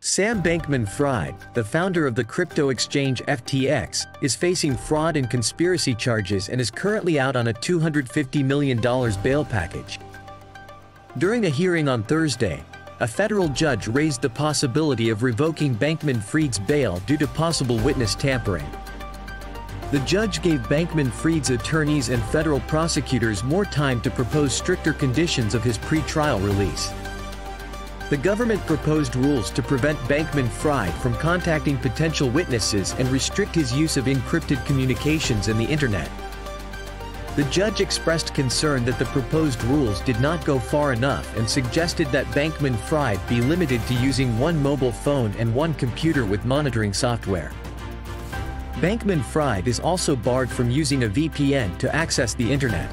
Sam Bankman-Fried, the founder of the crypto exchange FTX, is facing fraud and conspiracy charges and is currently out on a $250 million bail package. During a hearing on Thursday, a federal judge raised the possibility of revoking Bankman-Fried's bail due to possible witness tampering. The judge gave Bankman-Fried's attorneys and federal prosecutors more time to propose stricter conditions of his pre-trial release. The government proposed rules to prevent Bankman-Fried from contacting potential witnesses and restrict his use of encrypted communications and the internet. The judge expressed concern that the proposed rules did not go far enough and suggested that Bankman-Fried be limited to using one mobile phone and one computer with monitoring software. Bankman-Fried is also barred from using a VPN to access the internet.